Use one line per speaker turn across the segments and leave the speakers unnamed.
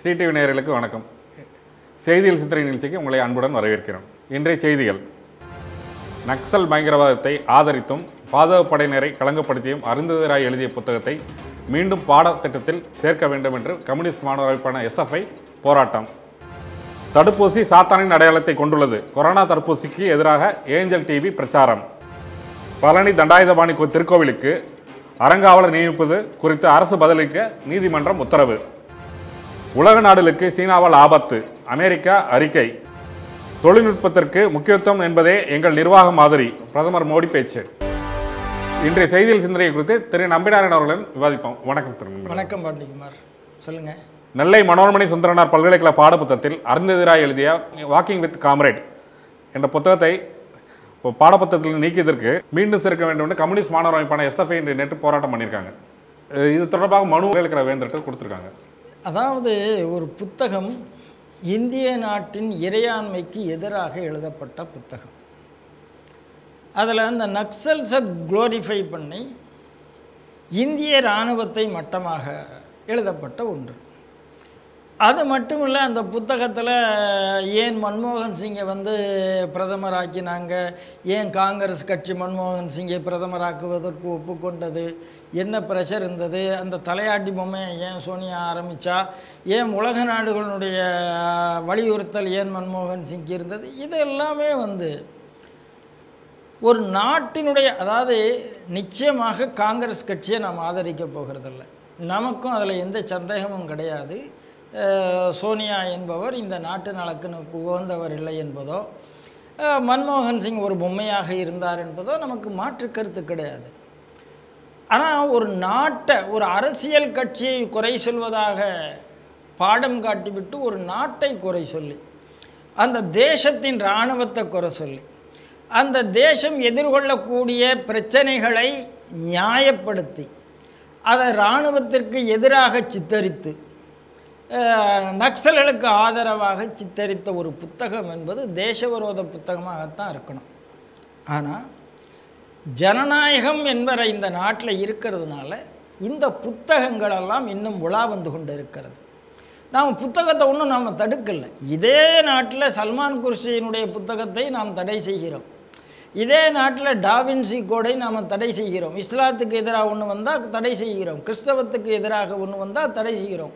ஸ்ரீடிவி நேயர்களுக்கு வணக்கம். செய்திகள் சித்திரை நிகழ்ச்சிக்கு உங்களை அன்புடன் வரவேற்கிறோம். இன்றைய செய்திகள். நக்சல் பயங்கரவாதத்தை ஆதரித்தும் பாதுகாப்பு படையினரை களங்கப்படுத்தியும் அருந்ததராய் எழுதிய புத்தகத்தை மீண்டும் பாடத்திட்டத்தில் சேர்க்க வேண்டும் என்று கம்யூனிஸ்ட் மாணவர் அமைப்பான எஸ்எஃப்ஐ போராட்டம். தடுப்பூசி சாத்தானின் அடையாளத்தை கொண்டுள்ளது. கொரோனா தடுப்பூசிக்கு எதிராக ஏஞ்சல் டிவி பிரச்சாரம். பழனி தண்டாயுதபாணி திருக்கோவிலுக்கு அறங்காவலர் நியமிப்பது குறித்து அரசு பதிலளிக்க நீதிமன்றம் உத்தரவு. உலக நாடுகளுக்கு சீனாவால் ஆபத்து அமெரிக்கா அறிக்கை. தொழில்நுட்பத்திற்கு முக்கியத்துவம் என்பதே எங்கள் நிர்வாக மாதிரி. பிரதமர் மோடி பேச்சு. இன்றைய செய்தியில் சிந்தனை குறித்து திரு நம்பினாரன் அவர்களுடன் விவாதிப்போம். வணக்கம் திரு.
வணக்கம் பாண்டிகுமார் சொல்லுங்க.
நெல்லை மனோன்மணி சுந்தரனார் பல்கலைக்கழக பாடப்புத்தகத்தில் அருந்ததிராய் எழுதிய வாக்கிங் வித் காம்ரேட் என்ற புத்தகத்தை பாடப்புத்தகத்தில் நீக்கியதற்கு மீண்டும் சேர்க்க வேண்டும் என்று கம்யூனிஸ்ட் மாணவர் அமைப்பான எஸ்எஃப்ஐ இன்று நேற்று போராட்டம் பண்ணியிருக்காங்க. இது தொடர்பாக மனு பல்கலைக்கழக வேந்தர்கிட்ட கொடுத்துருக்காங்க.
அதாவது ஒரு புத்தகம் இந்திய நாட்டின் இறையாண்மைக்கு எதிராக எழுதப்பட்ட புத்தகம். அதில் அந்த நக்சல்ஸை குளோரிஃபை பண்ணி இந்திய இராணுவத்தை மட்டமாக எழுதப்பட்ட ஒன்று. அது மட்டும் இல்லை அந்த புத்தகத்தில் ஏன் மன்மோகன் சிங்கை வந்து பிரதமராக்கினாங்க? ஏன் காங்கிரஸ் கட்சி மன்மோகன் சிங்கை பிரதமராக்குவதற்கு ஒப்புக்கொண்டது? என்ன ப்ரெஷர் இருந்தது? அந்த தலையாட்டி பொம்மையை ஏன் சோனியா ஆரம்பித்தா ஏன் உலக நாடுகளுடைய வலியுறுத்தல் ஏன் மன்மோகன் சிங் இருந்தது? இது எல்லாமே வந்து ஒரு நாட்டினுடைய அதாவது நிச்சயமாக காங்கிரஸ் கட்சியை நாம் ஆதரிக்க போகிறதில்ல. நமக்கும் அதில் எந்த சந்தேகமும் கிடையாது. சோனியா என்பவர் இந்த நாட்டு நலக்குனுக்கு உகந்தவர் இல்லை என்பதோ மன்மோகன் சிங் ஒரு பொம்மையாக இருந்தார் என்பதோ நமக்கு மாற்று கருத்து கிடையாது. ஆனால் ஒரு நாட்டை ஒரு அரசியல் கட்சியை குறை சொல்வதாக பாடம் காட்டிவிட்டு ஒரு நாட்டை குறை சொல்லி அந்த தேசத்தின் இராணுவத்தை குறை சொல்லி அந்த தேசம் எதிர்கொள்ளக்கூடிய பிரச்சனைகளை நியாயப்படுத்தி அதை இராணுவத்திற்கு எதிராக சித்தரித்து நக்சல்களுக்கு ஆதரவாக சித்தரித்த ஒரு புத்தகம் என்பது தேசவிரோத புத்தகமாகத்தான் இருக்கணும். ஆனால் ஜனநாயகம் என்பற இந்த நாட்டில் இருக்கிறதுனால இந்த புத்தகங்களெல்லாம் இன்னும் உலா வந்து கொண்டு இருக்கிறது நாம் புத்தகத்தை ஒன்றும் நாம் தடுக்கலை. இதே நாட்டில் சல்மான் குர்ஷியினுடைய புத்தகத்தை நாம் தடை செய்கிறோம். இதே நாட்டில் டாவின்சி கோடை நாம் தடை செய்கிறோம். இஸ்லாத்துக்கு எதிராக ஒன்று வந்தால் தடை செய்கிறோம். கிறிஸ்தவத்துக்கு எதிராக ஒன்று வந்தால் தடை செய்கிறோம்.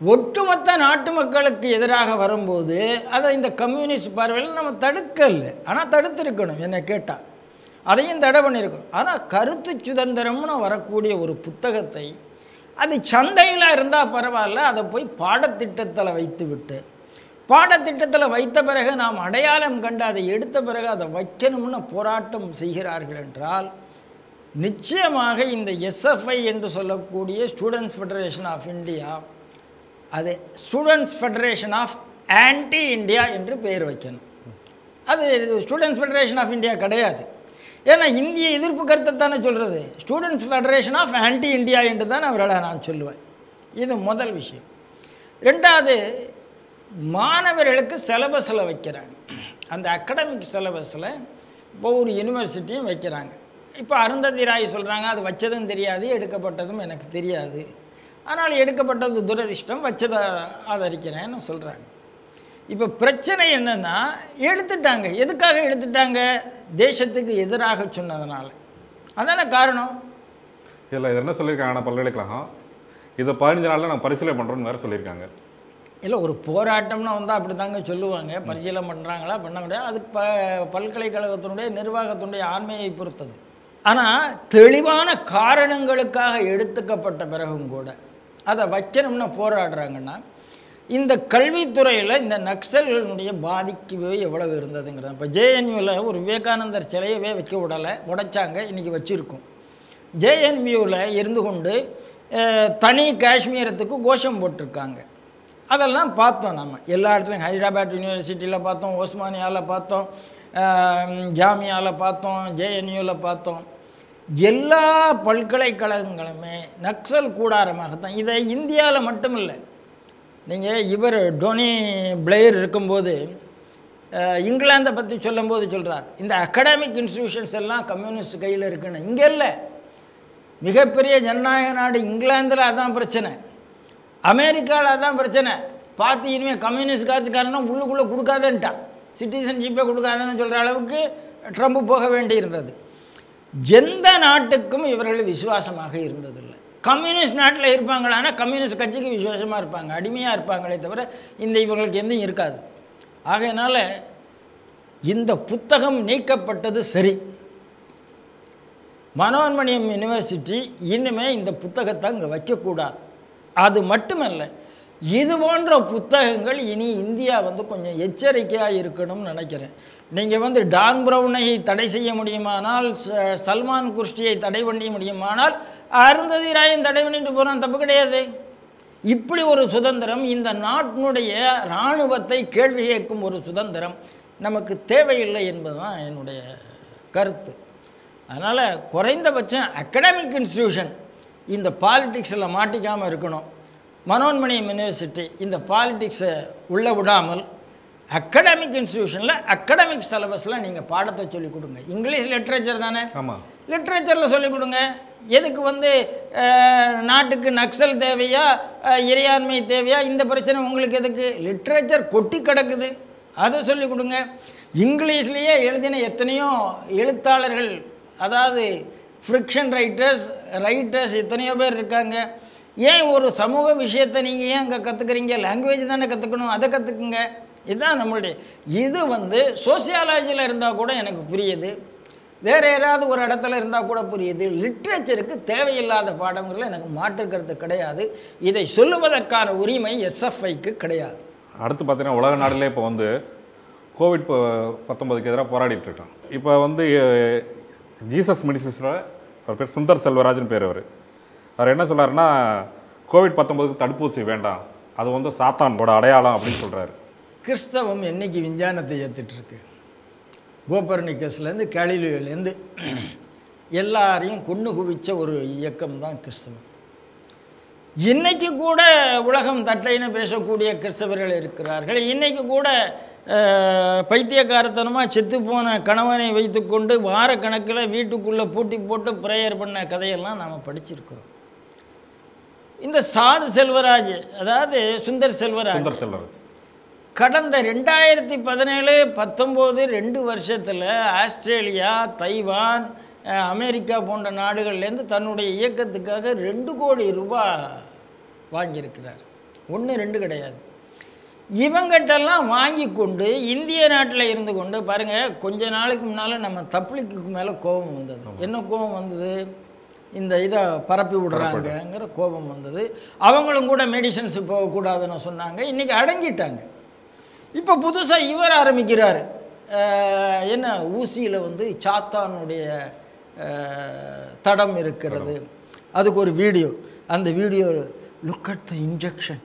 ஒட்டுமொத்த நாட்டு மக்களுக்கு எதிராக வரும்போது அதை இந்த கம்யூனிஸ்ட் பார்வையில் நம்ம தடுக்கலை. ஆனால் தடுத்திருக்கணும் என்னை கேட்டால் அதையும் தடை பண்ணியிருக்கணும் ஆனால் கருத்து சுதந்திரம்னு வரக்கூடிய ஒரு புத்தகத்தை அது சந்தையில் இருந்தால் பரவாயில்ல அதை போய் பாடத்திட்டத்தில் வைத்து விட்டு பாடத்திட்டத்தில் வைத்த பிறகு நாம் அடையாளம் கண்டு அதை எடுத்த பிறகு அதை வைக்கணும்னு போராட்டம் செய்கிறார்கள் என்றால் நிச்சயமாக இந்த எஸ்எஃப்ஐ என்று சொல்லக்கூடிய ஸ்டூடெண்ட்ஸ் ஃபெடரேஷன் ஆஃப் இந்தியா அது students federation of anti India என்று பெயர் வைக்கணும். அது ஸ்டூடெண்ட்ஸ் ஃபெடரேஷன் ஆஃப் இந்தியா கிடையாது. ஏன்னா இந்திய எதிர்ப்பு கருத்தை தானே சொல்கிறது students federation of anti India என்று தான் அவர்களை நான் சொல்லுவேன். இது முதல் விஷயம். ரெண்டாவது மாணவர்களுக்கு சிலபஸில் வைக்கிறாங்க. அந்த அகடமிக் சிலபஸில் இப்போ ஒரு யூனிவர்சிட்டியும் வைக்கிறாங்க. இப்போ அருந்ததி ராய் சொல்கிறாங்க அது வச்சதும் தெரியாது எடுக்கப்பட்டதும் எனக்கு தெரியாது. ஆனால் எடுக்கப்பட்டது துரதிர்ஷ்டம் வச்சதை ஆதரிக்கிறேன்னு சொல்கிறாங்க இப்போ பிரச்சனை என்னென்னா எடுத்துட்டாங்க. எதுக்காக எடுத்துட்டாங்க? தேசத்துக்கு எதிராக சொன்னதுனால. அதானே காரணம்?
இதில் இது என்ன சொல்லியிருக்காங்கன்னா பல்கலைக்கழகம். இதை பதினஞ்சு நாளில் நாங்கள் பரிசீலனை பண்ணுறோம்னு வேறு சொல்லியிருக்காங்க.
இல்லை ஒரு போராட்டம்னா வந்தால் அப்படி தாங்க சொல்லுவாங்க. பரிசீலனை பண்ணுறாங்களா பண்ண முடியாது. அது ப பல்கலைக்கழகத்தினுடைய நிர்வாகத்தினுடைய ஆண்மையை பொறுத்தது. ஆனால் தெளிவான காரணங்களுக்காக எடுத்துக்கப்பட்ட பிறகும் கூட அதை வைக்கணும்னு போராடுறாங்கன்னா இந்த கல்வித்துறையில் இந்த நக்சல்களுடைய பாதிக்கவே எவ்வளவு இருந்ததுங்கிறது இப்போ ஜேஎன்யூவில் ஒரு விவேகானந்தர் சிலையவே வைக்க விடலை உடைச்சாங்க இன்றைக்கி வச்சுருக்கோம். ஜேஎன்யூவில் இருந்து கொண்டு தனி காஷ்மீரத்துக்கு கோஷம் போட்டிருக்காங்க. அதெல்லாம் பார்த்தோம் நம்ம. எல்லா இடத்துலையும் ஹைதராபாத் யூனிவர்சிட்டியில் பார்த்தோம் ஓஸ்மானியாவில் பார்த்தோம் ஜாமியாவில் பார்த்தோம் ஜேஎன்யூவில் பார்த்தோம். எல்லா பல்கலைக்கழகங்களுமே நக்சல் கூடாரமாகத்தான். இதை இந்தியாவில் மட்டும் இல்லை நீங்கள் இவர் டோனி பிளேயர் இருக்கும்போது இங்கிலாந்தை பற்றி சொல்லும்போது சொல்கிறார் இந்த அகாடமிக் இன்ஸ்டிடியூஷன்ஸ் எல்லாம் கம்யூனிஸ்ட் கையில் இருக்குன்னு. இங்கே இல்லை. மிகப்பெரிய ஜனநாயக நாடு இங்கிலாந்தில் அதான் பிரச்சனை. அமெரிக்காவில் அதான் பிரச்சனை. பார்த்து இனிமேல் கம்யூனிஸ்ட் காரத்துக்காரனா உள்ளுக்குள்ளே கொடுக்காதன்ட்டான். சிட்டிசன்ஷிப்பே கொடுக்காதன்னு சொல்கிற அளவுக்கு ட்ரம்ப் போக வேண்டி இருந்தது எந்த நாட்டுக்கும் இவர்கள் விசுவாசமாக இருந்ததில்லை. கம்யூனிஸ்ட் நாட்டில் இருப்பாங்களான்னா கம்யூனிஸ்ட் கட்சிக்கு விசுவாசமாக இருப்பாங்க. அடிமையாக இருப்பாங்களே தவிர இந்த இவங்களுக்கு எதுவும் இருக்காது. ஆகையினால இந்த புத்தகம் நீக்கப்பட்டது சரி. மனோன்மணியம் யூனிவர்சிட்டி இனிமே இந்த புத்தகத்தை அங்கே வைக்கக்கூடாது. அது மட்டுமல்ல இது போன்ற புத்தகங்கள் இனி இந்தியா வந்து கொஞ்சம் எச்சரிக்கையாக இருக்கணும்னு நினைக்கிறேன். நீங்கள் வந்து டான் ப்ரௌனை தடை செய்ய முடியுமானால் ச- சல்மான் குர்ஷ்டியை தடை பண்ணிய முடியுமானால் அருந்ததி ராயன் தடை பண்ணிட்டு போகிறான் தப்பு கிடையாது. இப்படி ஒரு சுதந்திரம் இந்த நாட்டினுடைய இராணுவத்தை கேள்வி கேட்கும் ஒரு சுதந்திரம் நமக்கு தேவையில்லை என்பதுதான் என்னுடைய கருத்து. அதனால் குறைந்தபட்சம் அகடமிக் இன்ஸ்டியூஷன் இந்த பாலிட்டிக்ஸில் மாட்டிக்காமல் இருக்கணும். மனோன்மணியம் யூனிவர்சிட்டி இந்த பாலிட்டிக்ஸை உள்ளே விடாமல் அகடமிக் இன்ஸ்டிடியூஷனில் அகடமிக் சிலபஸில் நீங்கள் பாடத்தை சொல்லிக் கொடுங்க. இங்கிலீஷ் லிட்ரேச்சர் தானே?
ஆமாம்
லிட்ரேச்சரில் சொல்லிக் கொடுங்க. எதுக்கு வந்து நாட்டுக்கு நக்சல் தேவையா இறையாண்மை தேவையா இந்த பிரச்சனை உங்களுக்கு எதுக்கு? லிட்ரேச்சர் கொட்டி கிடக்குது. அதை சொல்லிக் கொடுங்க. இங்கிலீஷ்லேயே எழுதின எத்தனையோ எழுத்தாளர்கள் அதாவது ஃப்ரிக்ஷன் ரைட்டர்ஸ் ரைட்டர்ஸ் எத்தனையோ பேர் இருக்காங்க. ஏன் ஒரு சமூக விஷயத்தை நீங்கள் ஏன் அங்கே கற்றுக்குறீங்க லாங்குவேஜ் தானே கற்றுக்கணும் அதை கற்றுக்குங்க இதுதான் நம்மளுடைய இது வந்து சோசியாலஜியில் இருந்தால் கூட எனக்கு புரியுது. வேறு ஏதாவது ஒரு இடத்துல இருந்தால் கூட புரியுது. லிட்ரேச்சருக்கு தேவையில்லாத பாடங்களில் எனக்கு மாற்று கருத்து கிடையாது. இதை சொல்லுவதற்கான உரிமை எஸ்எஃப்ஐக்கு கிடையாது.
அடுத்து பார்த்தீங்கன்னா உலக நாடுகளே இப்போ வந்து கோவிட் பத்தொன்பதுக்கு எதிராக போராடிட்டு இருக்கோம் இப்போ வந்து ஜீசஸ் மினிஸ்டர் அவர் பேர் சுந்தர் செல்வராஜன் பேர் அவர். அவர் என்ன சொல்கிறாருன்னா கோவிட் பத்தொன்பதுக்கு தடுப்பூசி வேண்டாம். அது வந்து சாத்தானோட அடையாளம் அப்படின்னு சொல்கிறாரு
கிறிஸ்தவம் என்னைக்கு விஞ்ஞானத்தை ஏற்றுட்டுருக்கு கோபர்னிக்கஸ்லேருந்து கலிலியோலேருந்து எல்லாரையும் கொண்டு குவிச்ச ஒரு இயக்கம் தான் கிறிஸ்தவம். இன்றைக்கு கூட உலகம் தட்டைன்னு பேசக்கூடிய கிறிஸ்தவர்கள் இருக்கிறார்கள். இன்றைக்கு கூட பைத்தியக்காரத்தனமாக செத்துப்போன கணவனை வைத்துக்கொண்டு வாரக்கணக்கில் வீட்டுக்குள்ளே பூட்டி போட்டு ப்ரேயர் பண்ண கதையெல்லாம் நாம் படிச்சிருக்கிறோம். இந்த சாது செல்வராஜ் அதாவது சுந்தர் செல்வராஜ்
சுந்தர் செல்வராஜ்.
கடந்த ரெண்டாயிரத்தி பதினேழு பத்தொம்போது ரெண்டு வருஷத்தில் ஆஸ்திரேலியா தைவான் அமெரிக்கா போன்ற நாடுகள்லேருந்து தன்னுடைய இயக்கத்துக்காக ரெண்டு கோடி ரூபாய் வாங்கியிருக்கிறார். ஒன்று ரெண்டு கிடையாது. இவங்கிட்டெல்லாம் வாங்கி கொண்டு இந்திய நாட்டில் இருந்து கொண்டு பாருங்கள் கொஞ்ச நாளுக்கு முன்னால் நம்ம தப்ளிக்கு மேலே கோபம் வந்தது. என்ன கோபம் வந்தது? இந்த இதை பரப்பி விடுறாங்கங்கிற கோபம் வந்தது. அவங்களும் கூட மெடிசன்ஸ் போகக்கூடாதுன்னு சொன்னாங்க. இன்றைக்கி அடங்கிட்டாங்க. இப்போ புதுசாக இவர் ஆரம்பிக்கிறார். என்ன ஊசியில் வந்து சாத்தானுடைய தடம் இருக்கிறது. அதுக்கு ஒரு வீடியோ. அந்த video look at the injection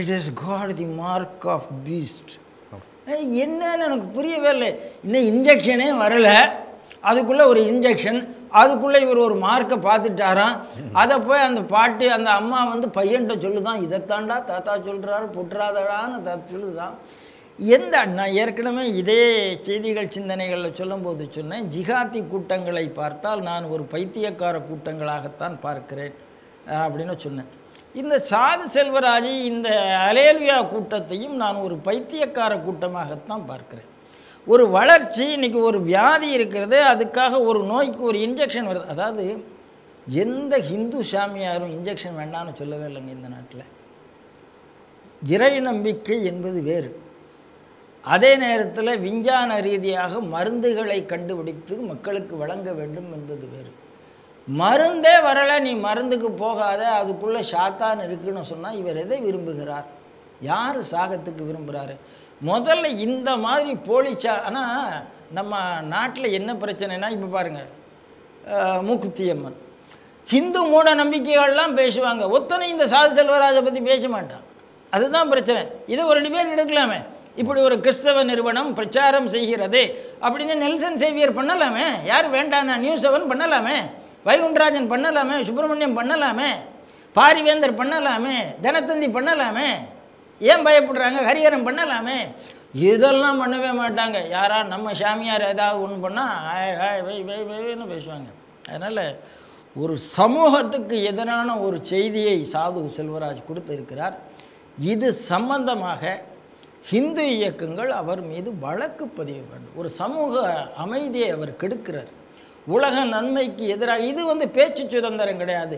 it is got the mark of beast என்னன்னு எனக்கு புரியவே இல்லை. இன்னும் இன்ஜெக்ஷனே வரலை. அதுக்குள்ளே ஒரு இன்ஜெக்ஷன் அதுக்குள்ளே இவர் ஒரு மார்க்கை பார்த்துட்டாராம். அதை போய் அந்த பாட்டி அந்த அம்மா வந்து பையன்கிட்ட சொல்லுதான். இதைத்தாண்டா தாத்தா சொல்கிறாரு புட்டுறாதடான்னு சொல்லுதான். எந்த நான் ஏற்கனவே இதே செய்திகள் சிந்தனைகளில் சொல்லும்போது சொன்னேன் ஜிகாத்தி கூட்டங்களை பார்த்தால் நான் ஒரு பைத்தியக்கார கூட்டங்களாகத்தான் பார்க்கிறேன் அப்படின்னு சொன்னேன். இந்த சாது செல்வராஜி இந்த அலேலியா கூட்டத்தையும் நான் ஒரு பைத்தியக்கார கூட்டமாகத்தான் பார்க்கிறேன். ஒரு வளர்ச்சி இன்னைக்கு ஒரு வியாதி இருக்கிறது அதுக்காக ஒரு நோய்க்கு ஒரு இன்ஜெக்ஷன் வருது. அதாவது எந்த ஹிந்து சாமியாரும் இன்ஜெக்ஷன் வேண்டாம்னு சொல்லவே இல்லைங்க இந்த நாட்டில். இறை நம்பிக்கை என்பது வேறு. அதே நேரத்தில் விஞ்ஞான ரீதியாக மருந்துகளை கண்டுபிடித்து மக்களுக்கு வழங்க வேண்டும் என்பது வேறு. மருந்தே வரலை நீ மருந்துக்கு போகாத அதுக்குள்ளே சாத்தான் இருக்குன்னு சொன்னால் இவர் எதை விரும்புகிறார்? யார் சாகத்துக்கு விரும்புகிறாரு முதல்ல இந்த மாதிரி போலிச்சா ஆனால் நம்ம நாட்டில் என்ன பிரச்சனைனா இப்போ பாருங்கள் மூக்குத்தியம்மன். ஹிந்து மூட நம்பிக்கைகள்லாம் பேசுவாங்க. ஒத்தனை இந்த சாது செல்வராஜை பற்றி பேச மாட்டான். அதுதான் பிரச்சனை. இதை ஒரு டிபேட் எடுக்கலாமே. இப்படி ஒரு கிறிஸ்தவ நிறுவனம் பிரச்சாரம் செய்கிறது அப்படின்னு நெல்சன் சேவியர் பண்ணலாமே? யார் வேண்டாம் நியூஸ் செவன் பண்ணலாமே? வைகுண்டராஜன் பண்ணலாமே? சுப்பிரமணியம் பண்ணலாமே? பாரிவேந்தர் பண்ணலாமே? தினத்தந்தி பண்ணலாமே? ஏன் பயப்படுறாங்க? ஹரிஹரன் பண்ணலாமே? இதெல்லாம் பண்ணவே மாட்டாங்க. யாரா நம்ம சாமியார் ஏதாவது ஒன்று பண்ணால் ஹாய் ஹாய் வை வை வைன்னு பேசுவாங்க. அதனால் ஒரு சமூகத்துக்கு எதிரான ஒரு செய்தியை சாது செல்வராஜ் கொடுத்திருக்கிறார். இது சம்பந்தமாக ஹிந்து இயக்கங்கள் அவர் மீது வழக்கு பதிவு பண்ணும் ஒரு சமூக அமைதியை அவர் கெடுக்கிறார். உலக நன்மைக்கு எதிராக இது வந்து பேச்சு சுதந்திரம் கிடையாது.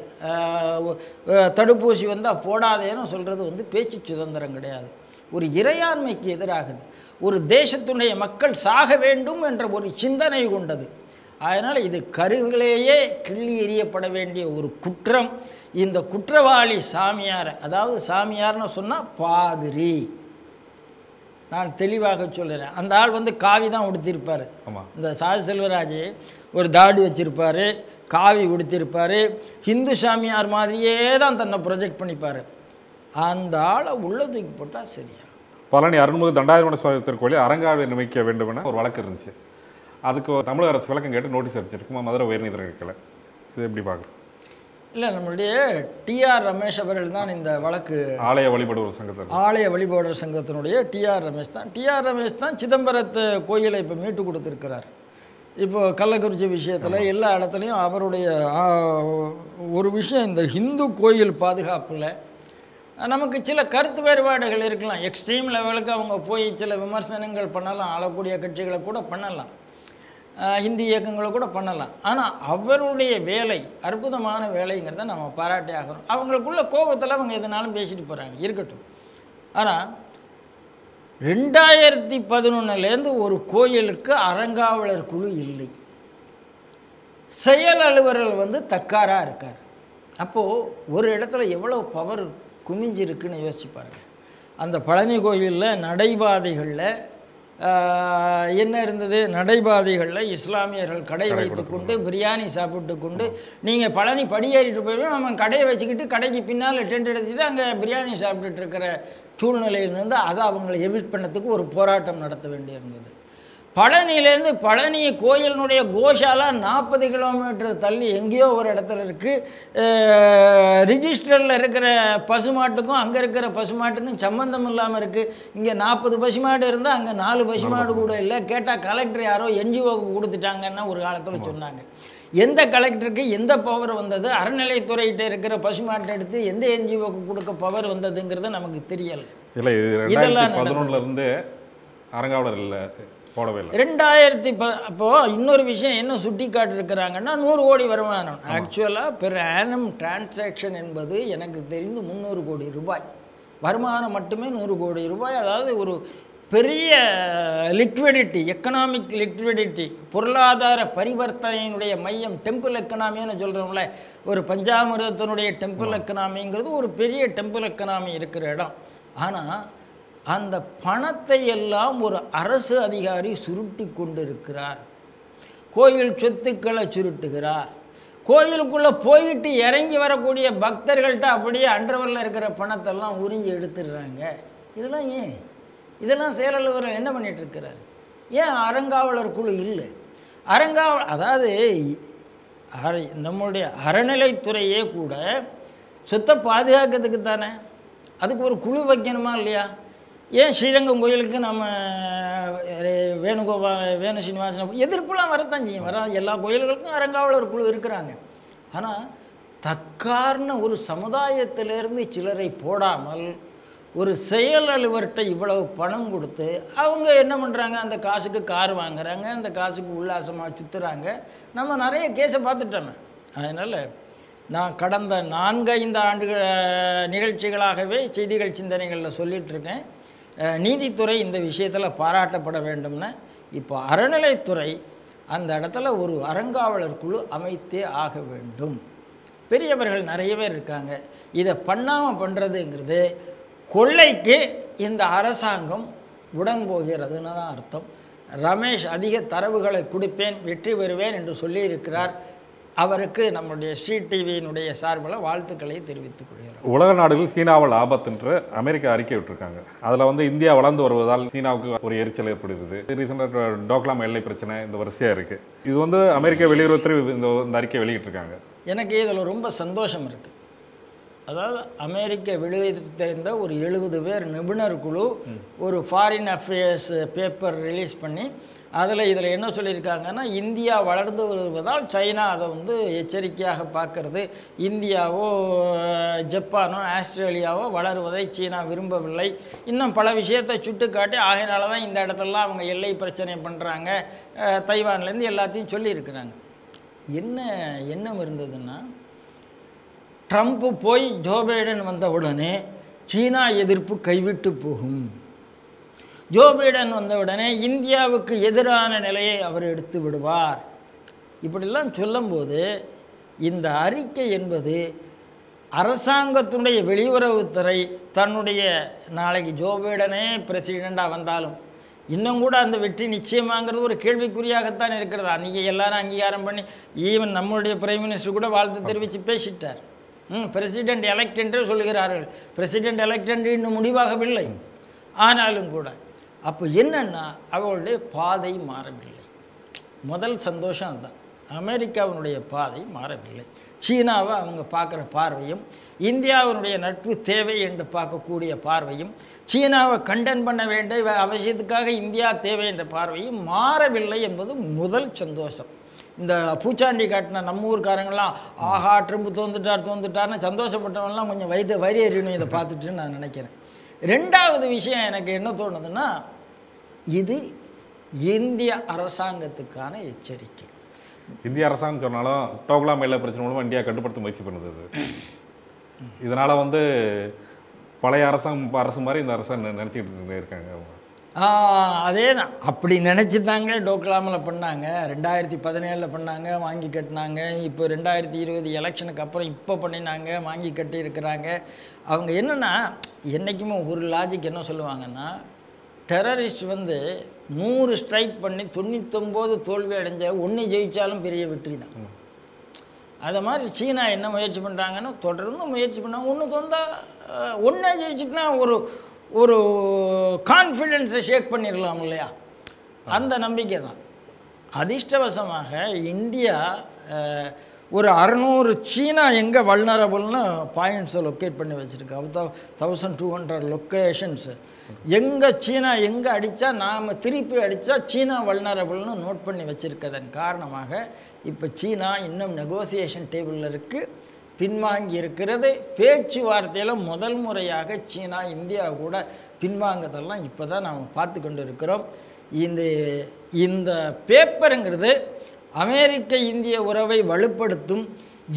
தடுப்பூசி வந்தால் போடாதேன்னு சொல்கிறது வந்து பேச்சு சுதந்திரம் கிடையாது. ஒரு இறையாண்மைக்கு எதிராகுது. ஒரு தேசத்துடைய மக்கள் சாக வேண்டும் என்ற ஒரு சிந்தனை கொண்டது. அதனால் இது கருவிலேயே கிள்ளி எறியப்பட வேண்டிய ஒரு குற்றம். இந்த குற்றவாளி சாமியாரை அதாவது சாமியார்னு சொன்னால் பாதிரி. நான் தெளிவாக சொல்லுறேன். அந்த ஆள் வந்து காவி தான் உடுத்திருப்பார்.
ஆமாம்
இந்த சாதி செல்வராஜ் ஒரு தாடி வச்சிருப்பாரு காவி உடுத்திருப்பாரு. ஹிந்து சாமியார் மாதிரியே தான் தன்னை ப்ரொஜெக்ட் பண்ணிப்பார். அந்த ஆளை உள்ள தூக்கி போட்டால் சரியா?
பழனி அருள்மிகு தண்டாயுதமன சுவாமி திருக்கோயில் அரங்காவை நிர்மிக்க வேண்டும் என ஒரு வழக்கு இருந்துச்சு. அதுக்கு தமிழக அரசு விளக்கம் கேட்டு நோட்டீஸ் அடிச்சிருக்குமா மதுரை உயர்நீதிமன்ற இது எப்படி பார்க்குறேன்
இல்லை நம்மளுடைய டிஆர் ரமேஷ் அவர்கள் தான் இந்த வழக்கு
ஆலய வழிபடுவோர் சங்கத்தில்
ஆலய வழிபாடர் சங்கத்தினுடைய டிஆர் ரமேஷ் தான். டிஆர் ரமேஷ் தான் சிதம்பரத்து கோயிலை இப்போ மீட்டு கொடுத்துருக்கிறார். இப்போ கள்ளக்குறிச்சி விஷயத்தில் எல்லா இடத்துலையும் அவருடைய ஒரு விஷயம் இந்த ஹிந்து கோயில் பாதுகாப்பில் நமக்கு சில கருத்து வேறுபாடுகள் இருக்கலாம். எக்ஸ்ட்ரீம் லெவலுக்கு அவங்க போய் சில விமர்சனங்கள் பண்ணலாம் ஆளக்கூடிய கட்சிகளை கூட பண்ணலாம். ஹிந்தி இயக்கங்களை கூட பண்ணலாம். ஆனால் அவருடைய வேலை அற்புதமான வேலைங்கிறத நம்ம பாராட்டி ஆகணும். அவங்களுக்குள்ள கோபத்தில் அவங்க எதுனாலும் பேசிட்டு போகிறாங்க இருக்கட்டும். ஆனால் ரெண்டாயிரத்தி பதினொன்னுலேருந்து ஒரு கோயிலுக்கு அறங்காவலர் குழு இல்லை. செயல் அலுவலர் வந்து தக்காராக இருக்கார். அப்போது ஒரு இடத்துல எவ்வளோ பவர் குமிஞ்சிருக்குன்னு யோசிச்சு பாருங்கள் அந்த பழனி கோயிலில் நடைபாதைகளில் என்ன இருந்தது? நடைபாதைகளில் இஸ்லாமியர்கள் கடை வைத்துக்கொண்டு பிரியாணி சாப்பிட்டு கொண்டு நீங்கள் பழனி படியேறிட்டு போய் நம்ம கடையை வச்சுக்கிட்டு கடைக்கு பின்னால் டென்ட் எடுத்துட்டு அங்கே பிரியாணி சாப்பிட்டுட்டு இருக்கிற சூழ்நிலையில் இருந்து அதை அவங்களை எவிட் பண்ணதுக்கு ஒரு போராட்டம் நடத்த வேண்டியிருந்தது. பழனியிலேருந்து பழனி கோயிலினுடைய கோஷாலா நாற்பது கிலோமீட்டர் தள்ளி எங்கேயோ ஒரு இடத்துல இருக்குது ரிஜிஸ்டரில் இருக்கிற பசுமாட்டுக்கும் அங்கே இருக்கிற பசுமாட்டுக்கும் சம்மந்தம் இல்லாமல் இருக்குது இங்கே நாற்பது பசுமாடு இருந்தால் அங்கே நாலு பசுமாடு கூட இல்லை. கேட்டால் கலெக்டர் யாரோ என்ஜிஓக்கு கொடுத்துட்டாங்கன்னா ஒரு காலத்தில் சொன்னாங்க. எந்த கலெக்டருக்கு எந்த பவர் வந்தது? அறநிலைத்துறையிட்ட இருக்கிற பசுமாட்டை எடுத்து எந்த என்ஜிஓக்கு கொடுக்க பவர் வந்ததுங்கிறது நமக்கு தெரியலை.
இல்லை இது
இதெல்லாம்
ரெண்டாயிரத்தி பதினொன்றுல இருந்து அரங்காவலர் இல்லை. போடவே இல்லை.
ரெண்டாயிரத்தி ப அப்போது இன்னொரு விஷயம் என்ன சுட்டி காட்டிருக்கிறாங்கன்னா நூறு கோடி வருமானம். ஆக்சுவலாக பெர் ஆனம் டிரான்சாக்ஷன் என்பது எனக்கு தெரிந்து முந்நூறு கோடி ரூபாய். வருமானம் மட்டுமே நூறு கோடி ரூபாய். அதாவது ஒரு பெரிய லிக்விடிட்டி எக்கனாமிக் லிக்விடிட்டி பொருளாதார பரிவர்த்தனையினுடைய மையம் டெம்பிள் எக்கனாமின்னு சொல்கிறோம்ல ஒரு பஞ்சாமிரதத்தினுடைய டெம்பிள் எக்கனாமிங்கிறது ஒரு பெரிய டெம்பிள் எக்கனாமி இருக்கிற இடம். ஆனால் அந்த பணத்தை எல்லாம் ஒரு அரசு அதிகாரி சுருட்டி கொண்டிருக்கிறார். கோயில் சொத்துக்களை சுருட்டுகிறார். கோயிலுக்குள்ளே போயிட்டு இறங்கி வரக்கூடிய பக்தர்கள்ட்ட அப்படியே அண்டர்வரில் இருக்கிற பணத்தெல்லாம் உறிஞ்சி எடுத்துடுறாங்க. இதெல்லாம் ஏன்? இதெல்லாம் செயலாளர் என்ன பண்ணிட்டு இருக்கிறார்? ஏன் அறங்காவலர் குழு இல்லை? அறங்காவல் அதாவது அரை நம்மளுடைய அறநிலைத்துறையே கூட சொத்தை பாதுகாக்கிறதுக்கு தானே? அதுக்கு ஒரு குழு வைக்கணுமா இல்லையா? ஏன் ஸ்ரீரங்கம் கோயிலுக்கு நம்ம வேணுகோபால வேணு சீனிவாசன் எதிர்ப்புலாம் வரத்தான் செய்யும். வர எல்லா கோயில்களுக்கும் அறங்காவலர் குழு இருக்கிறாங்க. ஆனால் தக்கார்ன ஒரு சமுதாயத்திலிருந்து சிலரை போடாமல் ஒரு செயல் இவ்வளவு பணம் கொடுத்து அவங்க என்ன பண்ணுறாங்க அந்த காசுக்கு கார் வாங்குறாங்க அந்த காசுக்கு உல்லாசமாக சுற்றுறாங்க நம்ம நிறைய கேஸை பார்த்துட்டோமே. அதனால் நான் கடந்த நான்கைந்து ஆண்டுகள் நிகழ்ச்சிகளாகவே செய்திகள் சிந்தனைகளில் சொல்லிகிட்ருக்கேன் நீதித்துறை இந்த விஷயத்தில் பாராட்டப்பட வேண்டும்னு இப்போ அறநிலைத்துறை அந்த இடத்துல ஒரு அறங்காவலர் குழு அமைத்தே ஆக வேண்டும். பெரியவர்கள் நிறைய பேர் இருக்காங்க. இதை பண்ணாமல் பண்ணுறதுங்கிறது கொள்ளைக்கு இந்த அரசாங்கம் உடன் போகிறதுன்னு தான் அர்த்தம். ரமேஷ் அதிக தரவுகளை கொடுப்பேன் வெற்றி பெறுவேன் என்று சொல்லியிருக்கிறார். அவருக்கு நம்முடைய ஸ்ரீ டிவியினுடைய சார்பில் வாழ்த்துக்களை தெரிவித்துக் கொள்கிறோம்.
உலக நாடுகள் சீனாவால் ஆபத்துன்று அமெரிக்கா அறிக்கை விட்டிருக்காங்க. அதில் வந்து இந்தியா வளர்ந்து வருவதால் சீனாவுக்கு ஒரு எரிச்சல் ஏற்படுகிறது. ரீசெண்டாக டோக்லாம் எல்லை பிரச்சனை இந்த வரிசையாக இருக்குது இது வந்து அமெரிக்க வெளியுறவுத்துறை இந்த இந்த அறிக்கை வெளியிட்டிருக்காங்க.
எனக்கு இதில் ரொம்ப சந்தோஷம் இருக்குது அதாவது அமெரிக்க விளைவித்து தெரிந்த ஒரு எழுபது பேர் நிபுணர் குழு ஒரு ஃபாரின் அஃபேர்ஸ் பேப்பர் ரிலீஸ் பண்ணி அதில் இதில் என்ன சொல்லியிருக்காங்கன்னா இந்தியா வளர்ந்து வருவதால் சைனா அதை வந்து எச்சரிக்கையாக பார்க்கறது இந்தியாவோ ஜப்பானோ ஆஸ்திரேலியாவோ வளருவதை சீனா விரும்பவில்லை. இன்னும் பல விஷயத்தை சுட்டுக்காட்டி ஆகையினால தான் இந்த இடத்துலலாம் அவங்க எல்லை பிரச்சனை பண்ணுறாங்க தைவான்லேருந்து எல்லாத்தையும் சொல்லியிருக்கிறாங்க. என்ன எண்ணம் இருந்ததுன்னா ட்ரம்ப் போய் ஜோ பைடன் வந்த உடனே சீனா எதிர்ப்பு கைவிட்டு போகும். ஜோ பைடன் வந்த உடனே இந்தியாவுக்கு எதிரான நிலையை அவர் எடுத்து விடுவார். இப்படிலாம் சொல்லும்போது இந்த அறிக்கை என்பது அரசாங்கத்தினுடைய வெளியுறவுத்துறை தன்னுடைய நாளைக்கு ஜோ பைடனே பிரசிடெண்ட்டாக வந்தாலும் இன்னும் கூட அந்த வெற்றி நிச்சயமாங்கிறது ஒரு கேள்விக்குறியாகத்தான் இருக்கிறது. அன்றைக்கி எல்லாரும் அங்கீகாரம் பண்ணி ஈவன் நம்மளுடைய பிரைம் மினிஸ்டர் கூட வாழ்த்து தெரிவித்து பேசிட்டார். ம் பிரசிடென்ட் எலெக்ட் என்று சொல்லுகிறார்கள். பிரசிடெண்ட் எலெக்ட் என்று இன்னும் முடிவாகவில்லை. ஆனாலும் கூட அப்போ என்னென்னா அவளுடைய பாதை மாறவில்லை. முதல் சந்தோஷம் அதுதான். அமெரிக்காவினுடைய பாதை மாறவில்லை. சீனாவை அவங்க பார்க்குற பார்வையும் இந்தியாவினுடைய நட்பு தேவை என்று பார்க்கக்கூடிய பார்வையும் சீனாவை கண்டன் பண்ண வேண்டிய அவசியத்துக்காக இந்தியா தேவை என்ற பார்வையும் மாறவில்லை என்பது முதல் சந்தோஷம். இந்த பூச்சாண்டி காட்டின நம்ம ஊர்க்காரங்களாம் ஆஹா ட்ரம்பு தோந்துட்டார் தோந்துட்டார்னு சந்தோஷப்பட்டவங்களாம் கொஞ்சம் வயது வரி எறியணும் இதை பார்த்துட்டு நான் நினைக்கிறேன். ரெண்டாவது விஷயம் எனக்கு என்ன தோணுதுன்னா இது இந்திய அரசாங்கத்துக்கான எச்சரிக்கை.
இந்திய அரசாங்கம் சொன்னாலும் டோக்லா மேல பிரச்சனை மூலமாக இந்தியா கட்டுப்படுத்த முயற்சி பண்ணுது இதனால் வந்து பழைய அரசாங்கம் அரசு மாதிரி இந்த அரசு நினச்சிக்கிட்டு இருக்காங்க அவங்க.
அதே தான் அப்படி நினச்சி தாங்க டோக்லாமில் பண்ணாங்க. ரெண்டாயிரத்தி பதினேழில் பண்ணாங்க வாங்கி கட்டினாங்க. இப்போ ரெண்டாயிரத்தி இருபது எலெக்ஷனுக்கு அப்புறம் இப்போ பண்ணினாங்க வாங்கி கட்டி இருக்கிறாங்க அவங்க என்னென்னா என்றைக்குமே ஒரு லாஜிக் என்ன சொல்லுவாங்கன்னா டெரரிஸ்ட் வந்து நூறு ஸ்ட்ரைக் பண்ணி தொண்ணூத்தொம்போது தோல்வி அடைஞ்ச ஒன்று ஜெயித்தாலும் பெரிய வெற்றி தான். அதை மாதிரி சீனா என்ன முயற்சி பண்ணுறாங்கன்னா தொடர்ந்து முயற்சி பண்ணாங்க ஒன்று தோந்தா ஒன்றே ஜெயிச்சுட்டுனா ஒரு ஒரு கான்ஃபிடென்ஸை ஷேக் பண்ணிடலாம் இல்லையா? அந்த நம்பிக்கை தான். அதிர்ஷ்டவசமாக இந்தியா ஒரு அறநூறு சீனா எங்கே வல்னரபுள்னு பாயிண்ட்ஸை லொக்கேட் பண்ணி வச்சுருக்கு. அவ தௌசண்ட் டூ ஹண்ட்ரட் லொக்கேஷன்ஸு எங்கே சீனா எங்கே அடித்தா நாம் திருப்பி அடித்தா சீனா வல்னரபுள்னு நோட் பண்ணி வச்சுருக்கதன் காரணமாக இப்போ சீனா இன்னும் நெகோசியேஷன் டேபிளில் இருக்குது பின்வாங்கி இருக்கிறது. பேச்சுவார்த்தையில் முதல் முறையாக சீனா இந்தியா கூட பின்வாங்கதெல்லாம் இப்போ தான் நாம் பார்த்து கொண்டு இருக்கிறோம் இந்த இந்த பேப்பருங்கிறது அமெரிக்க இந்திய உறவை வலுப்படுத்தும்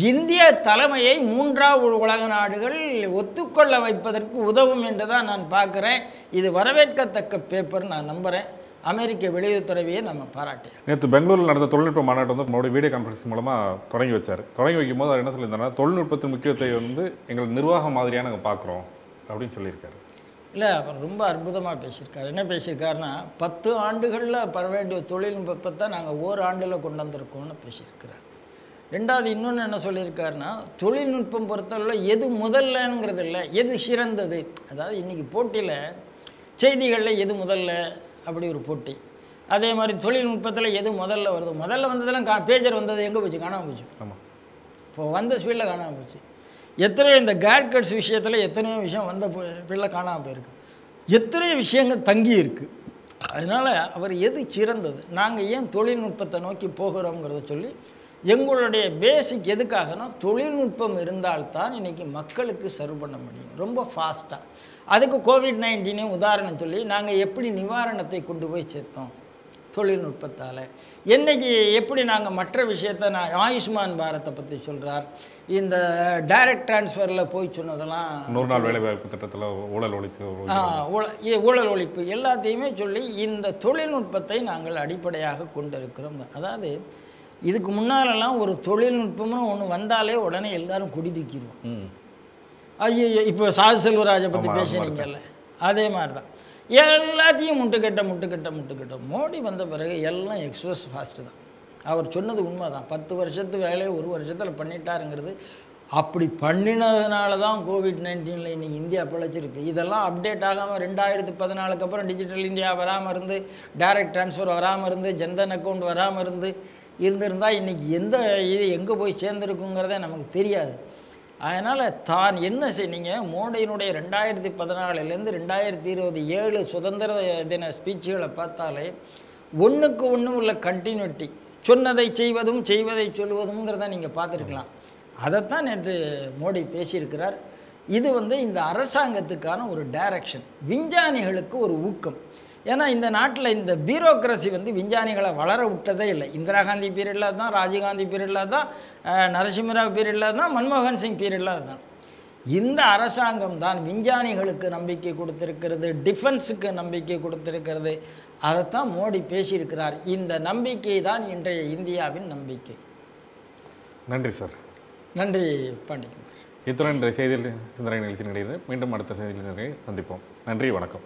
இந்திய தலைமையை மூன்றாவது உலக நாடுகள் ஒத்துக்கொள்ள வைப்பதற்கு உதவும் என்று தான் நான் பார்க்குறேன். இது வரவேற்கத்தக்க பேப்பர் நான் நம்புகிறேன் அமெரிக்க வெளியுறவுத்துறையை நம்ம பாராட்டுகிறோம்
நேற்று பெங்களூரில் நடந்த தொழில்நுட்ப மாநாட்டை வந்து மோடி வீடியோ கான்ஃபரன்ஸ் மூலமாக தொடங்கி வச்சார். தொடங்கி வைக்கும் போது அவர் என்ன சொல்லியிருந்தாருன்னா தொழில்நுட்பத்தின் முக்கியத்தை வந்து எங்கள் நிர்வாக மாதிரியாக நாங்கள் பார்க்குறோம் அப்படின்னு சொல்லியிருக்காரு.
இல்லை அவர் ரொம்ப அற்புதமாக பேசியிருக்காரு. என்ன பேசியிருக்காருன்னா பத்து ஆண்டுகளில் பெற வேண்டிய தொழில்நுட்பத்தை நாங்கள் ஓர் ஆண்டில் கொண்டு வந்திருக்கோம்னு பேசியிருக்கிறார். ரெண்டாவது இன்னொன்று என்ன சொல்லியிருக்காருன்னா தொழில்நுட்பம் பொறுத்தவரை எது முதல்லங்கிறது இல்லை எது சிறந்தது? அதாவது இன்றைக்கி போட்டியில் செய்திகளில் எது முதல்ல? அப்படி ஒரு போட்டி. அதே மாதிரி தொழில்நுட்பத்தில் எது முதல்ல வருது? முதல்ல வந்ததெல்லாம் கா பேஜர் வந்தது எங்கே போச்சு? காணாமல் போச்சு.
ஆமாம்
இப்போ வந்த ஸ்பீடில் காணாமல் போச்சு. எத்தனையோ இந்த கேட்கட்ஸ் விஷயத்தில் எத்தனையோ விஷயம் வந்த பிள்ளை காணாமல் போயிருக்கு. எத்தனையோ விஷயங்கள் தங்கி இருக்குது அதனால் அவர் எது சிறந்தது? நாங்கள் ஏன் தொழில்நுட்பத்தை நோக்கி போகிறோங்கிறத சொல்லி எங்களுடைய பேசிக் எதுக்காகனா தொழில்நுட்பம் இருந்தால்தான் இன்றைக்கி மக்களுக்கு சர்வ் பண்ண முடியும். ரொம்ப ஃபாஸ்ட்டாக அதுக்கு கோவிட் நைன்டீனே உதாரணம் சொல்லி நாங்கள் எப்படி நிவாரணத்தை கொண்டு போய் சேர்த்தோம்? தொழில்நுட்பத்தால். என்னைக்கு எப்படி நாங்கள் மற்ற விஷயத்தை நான் ஆயுஷ்மான் பாரத்தை பற்றி சொல்கிறார் இந்த டைரக்ட் டிரான்ஸ்ஃபரில் போய் சொன்னதெல்லாம்
நூறு நாள் வேலை வாய்ப்பு திட்டத்தில் ஊழல்
இ- ஊழல் ஒழிப்பு. எல்லாத்தையுமே சொல்லி இந்த தொழில்நுட்பத்தை நாங்கள் அடிப்படையாக கொண்டிருக்கிறோம். அதாவது இதுக்கு முன்னாலெல்லாம் ஒரு தொழில்நுட்பம்னு ஒன்று வந்தாலே உடனே எல்லாரும் கொடி தூக்கிடுவோம்
ம்.
ஐயோ இப்போ சாது செல்வராஜை பற்றி பேசினீங்கல்ல. அதே மாதிரி தான் எல்லாத்தையும் முட்டுக்கட்ட முட்டுக்கட்ட முட்டுக்கட்ட மோடி வந்த பிறகு எல்லாம் எக்ஸ்பிரஸ் ஃபாஸ்ட்டு தான். அவர் சொன்னது உண்மை தான் பத்து வருஷத்து வேலையை ஒரு வருஷத்தில் பண்ணிட்டாருங்கிறது. அப்படி பண்ணினதுனால தான் கோவிட் நைன்டீனில் இன்றைக்கி இந்தியா பிழைச்சிருக்கு. இதெல்லாம் அப்டேட் ஆகாமல் ரெண்டாயிரத்து பதினாலுக்கு அப்புறம் டிஜிட்டல் இந்தியா வராமல் இருந்து டைரக்ட் ட்ரான்ஸ்ஃபர் வராமல் இருந்து ஜன்தன் அக்கௌண்ட் வராமல் இருந்து இருந்திருந்தால் இன்றைக்கி எந்த இது எங்கே போய் சேர்ந்துருக்குங்கிறதே நமக்கு தெரியாது. அதனால் தான் என்ன செய்னீங்க? மோடியினுடைய ரெண்டாயிரத்தி பதினாலுலேருந்து ரெண்டாயிரத்தி இருபது ஏழு சுதந்திர தின ஸ்பீச்சுகளை பார்த்தாலே ஒன்றுக்கு ஒன்று உள்ள கண்டினியூட்டி சொன்னதை செய்வதும் செய்வதை சொல்வதுங்கிறத நீங்கள் பார்த்துருக்கலாம். அதைத்தான் நேற்று மோடி பேசியிருக்கிறார். இது வந்து இந்த அரசாங்கத்துக்கான ஒரு டைரக்ஷன் விஞ்ஞானிகளுக்கு ஒரு ஊக்கம். ஏன்னா இந்த நாட்டில் இந்த பியூரோக்ரஸி வந்து விஞ்ஞானிகளை வளர விட்டதே இல்லை. இந்திரா காந்தி பீரியடில் தான் ராஜீவ்காந்தி பீரியடில் தான் நரசிம்மராவ் பீரியடில் தான் மன்மோகன் சிங் பீரியடில் தான் இந்த அரசாங்கம் தான் விஞ்ஞானிகளுக்கு நம்பிக்கை கொடுத்திருக்கிறது டிஃபென்ஸுக்கு நம்பிக்கை கொடுத்திருக்கிறது. அதைத்தான் மோடி பேசியிருக்கிறார். இந்த நம்பிக்கை தான் இன்றைய இந்தியாவின் நம்பிக்கை.
நன்றி சார்.
நன்றி பாண்டிக்குமார்
இத்துடன் இன்றைய செய்தியில் சிந்தனை நிகழ்ச்சி நிகழ்கிறது. மீண்டும் அடுத்த செய்தியில் சந்திப்போம். நன்றி வணக்கம்.